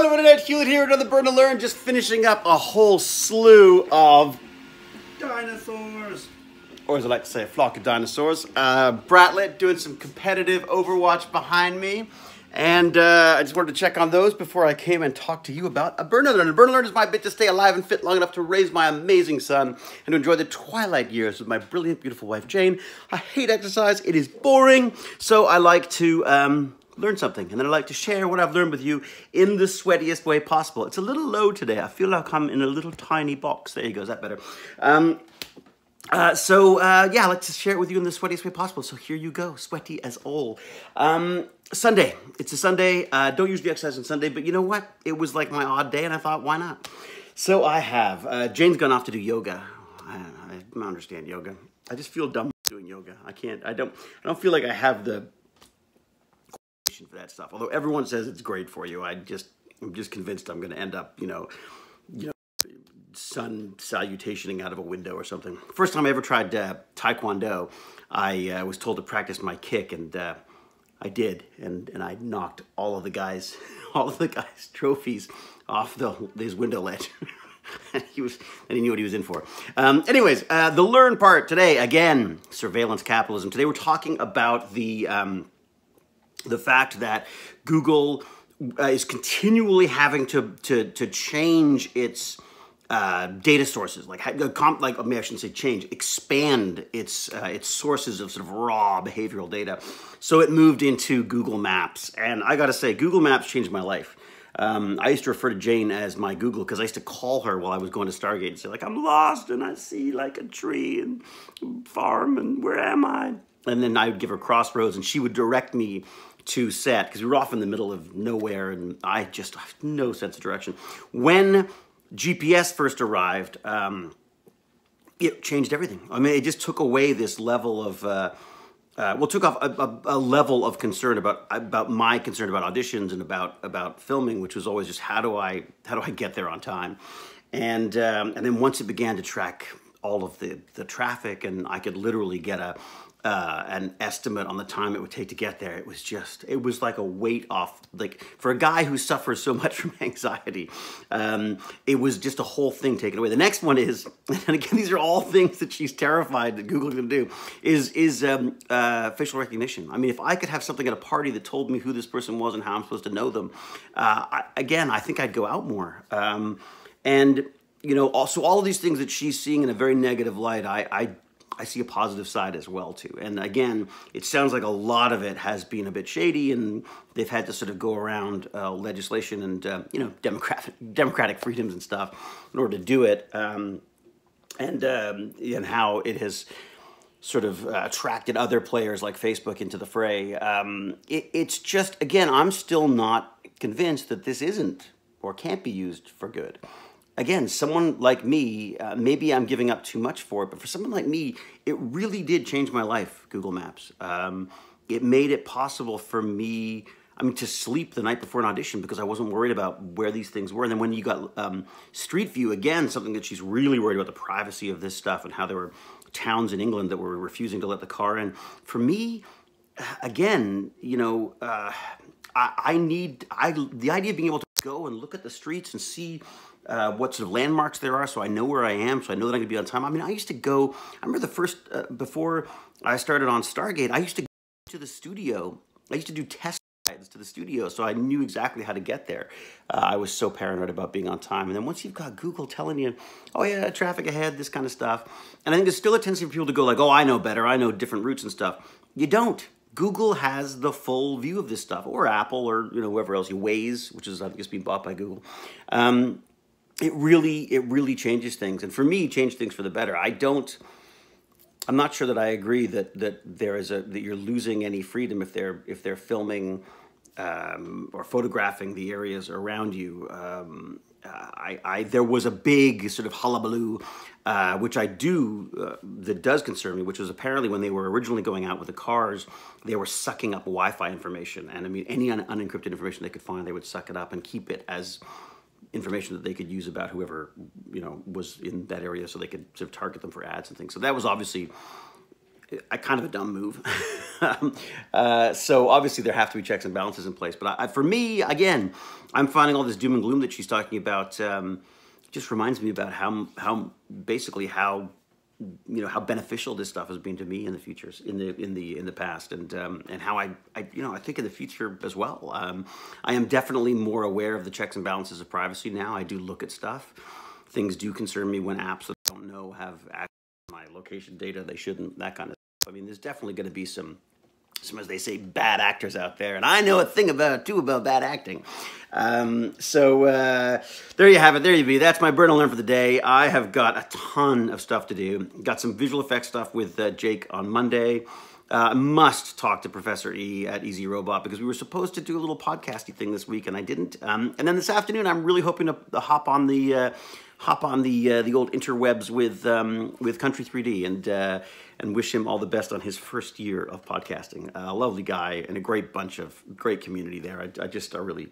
Hello Internet, Hewlett here, another Burn to Learn, just finishing up a whole slew of Dinosaurs! or as I like to say, a flock of dinosaurs. Uh, Bratlet doing some competitive Overwatch behind me. And uh, I just wanted to check on those before I came and talked to you about a Burn Alert. A Burn Alert is my bit to stay alive and fit long enough to raise my amazing son and to enjoy the twilight years with my brilliant, beautiful wife, Jane. I hate exercise. It is boring. So I like to um, learn something. And then I like to share what I've learned with you in the sweatiest way possible. It's a little low today. I feel like I'm in a little tiny box. There you go. Is that better? Um, uh, so uh, yeah, to share it with you in the sweatiest way possible. So here you go, sweaty as all. Um, Sunday, it's a Sunday. Uh, don't usually exercise on Sunday, but you know what? It was like my odd day, and I thought, why not? So I have. Uh, Jane's gone off to do yoga. I, I don't understand yoga. I just feel dumb doing yoga. I can't. I don't. I don't feel like I have the for that stuff. Although everyone says it's great for you, I just I'm just convinced I'm going to end up, you know, you know sun salutationing out of a window or something. First time I ever tried uh, Taekwondo, I uh, was told to practice my kick, and uh, I did, and and I knocked all of the guys, all of the guys' trophies off the his window ledge. he was, and he knew what he was in for. Um, anyways, uh, the learn part today again, surveillance capitalism. Today we're talking about the um, the fact that Google uh, is continually having to to to change its uh, data sources, like like I, I shouldn't say change, expand its uh, its sources of sort of raw behavioral data. So it moved into Google Maps, and I got to say, Google Maps changed my life. Um, I used to refer to Jane as my Google because I used to call her while I was going to Stargate and say like I'm lost and I see like a tree and farm and where am I? And then I would give her crossroads and she would direct me to set because we were off in the middle of nowhere and I just have no sense of direction. When GPS first arrived, um, it changed everything. I mean, it just took away this level of, uh, uh, well, took off a, a, a, level of concern about about my concern about auditions and about about filming, which was always just how do I how do I get there on time, and um, and then once it began to track all of the the traffic, and I could literally get a uh, an estimate on the time it would take to get there. It was just, it was like a weight off, like for a guy who suffers so much from anxiety, um, it was just a whole thing taken away. The next one is, and again, these are all things that she's terrified that Google can do, is, is um, uh, facial recognition. I mean, if I could have something at a party that told me who this person was and how I'm supposed to know them, uh, I, again, I think I'd go out more. Um, and, you know, also all of these things that she's seeing in a very negative light, I, I I see a positive side as well too. And again, it sounds like a lot of it has been a bit shady, and they've had to sort of go around uh, legislation and uh, you know democratic democratic freedoms and stuff in order to do it. Um, and um, and how it has sort of uh, attracted other players like Facebook into the fray. Um, it, it's just again, I'm still not convinced that this isn't or can't be used for good again, someone like me, uh, maybe I'm giving up too much for it, but for someone like me, it really did change my life, Google Maps. Um, it made it possible for me, I mean, to sleep the night before an audition because I wasn't worried about where these things were. And then when you got um, Street View, again, something that she's really worried about the privacy of this stuff and how there were towns in England that were refusing to let the car in. For me, again, you know, uh, I, I need, I, the idea of being able to go and look at the streets and see uh, what sort of landmarks there are so I know where I am, so I know that I'm going to be on time. I mean, I used to go, I remember the first, uh, before I started on Stargate, I used to go to the studio. I used to do test rides to the studio, so I knew exactly how to get there. Uh, I was so paranoid about being on time. And then once you've got Google telling you, oh yeah, traffic ahead, this kind of stuff, and I think there's still a tendency for people to go like, oh, I know better, I know different routes and stuff. You don't. Google has the full view of this stuff, or Apple, or you know whoever else. You Waze, which is I think is being bought by Google. Um, it really it really changes things and for me changed things for the better i don't i'm not sure that i agree that that there is a that you're losing any freedom if they're if they're filming um, or photographing the areas around you um, I, I, there was a big sort of hullabaloo, uh, which I do, uh, that does concern me, which was apparently when they were originally going out with the cars, they were sucking up Wi-Fi information. And I mean, any un unencrypted information they could find, they would suck it up and keep it as information that they could use about whoever you know was in that area so they could sort of target them for ads and things so that was obviously I kind of a dumb move. uh, so obviously there have to be checks and balances in place. But I, for me, again, I'm finding all this doom and gloom that she's talking about. Um, just reminds me about how how basically how you know how beneficial this stuff has been to me in the futures in the in the in the past and um, and how I, I you know I think in the future as well um, I am definitely more aware of the checks and balances of privacy now I do look at stuff things do concern me when apps that I don't know have access to my location data they shouldn't that kind of I mean, there's definitely going to be some, some, as they say, bad actors out there, and I know a thing about too about bad acting. Um, so uh, there you have it. There you be. That's my burn and learn for the day. I have got a ton of stuff to do. Got some visual effects stuff with uh, Jake on Monday. Uh, must talk to Professor E at Easy Robot because we were supposed to do a little podcasty thing this week and I didn't. Um, and then this afternoon, I'm really hoping to, hop on the uh, hop on the uh, the old interwebs with um, with Country 3D and uh, and wish him all the best on his first year of podcasting. a lovely guy and a great bunch of great community there. I, I just I really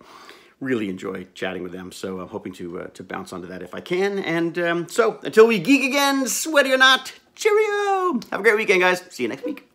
really enjoy chatting with them. So I'm hoping to uh, to bounce onto that if I can. And um, so until we geek again, sweaty or not, cheerio. Have a great weekend, guys. See you next week.